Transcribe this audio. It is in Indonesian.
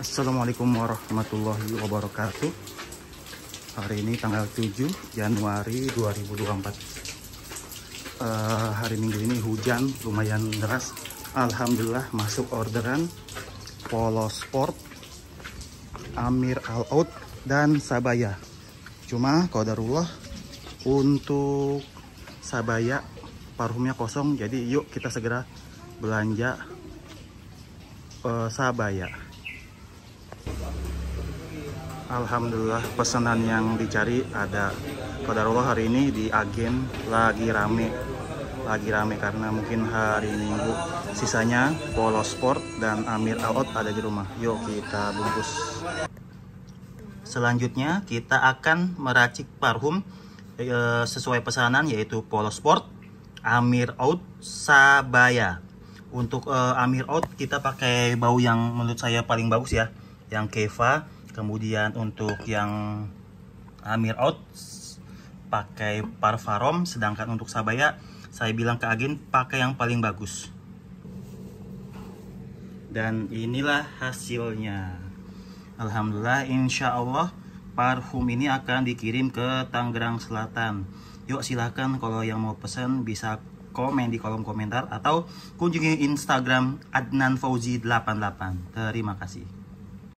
Assalamualaikum warahmatullahi wabarakatuh. Hari ini tanggal 7 Januari 2024 uh, Hari minggu ini hujan lumayan deras. Alhamdulillah masuk orderan Polo Sport Amir Al Out dan Sabaya. Cuma kodarullah untuk Sabaya parfumnya kosong jadi yuk kita segera belanja uh, Sabaya. Alhamdulillah pesanan yang dicari ada. Kodarullah hari ini di agen lagi rame. Lagi rame karena mungkin hari minggu. Sisanya Polo Sport dan Amir Out ada di rumah. Yuk kita bungkus. Selanjutnya kita akan meracik parfum e, sesuai pesanan yaitu Polo Sport Amir Out Sabaya untuk e, Amir Out kita pakai bau yang menurut saya paling bagus ya. Yang Keva kemudian untuk yang Amir Out pakai Parvarom sedangkan untuk Sabaya saya bilang ke agen pakai yang paling bagus. Dan inilah hasilnya. Alhamdulillah insya Allah parfum ini akan dikirim ke Tangerang Selatan. Yuk silahkan kalau yang mau pesan bisa komen di kolom komentar atau kunjungi Instagram Adnan Fauzi 88 terima kasih